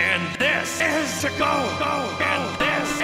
And this is to go. go And this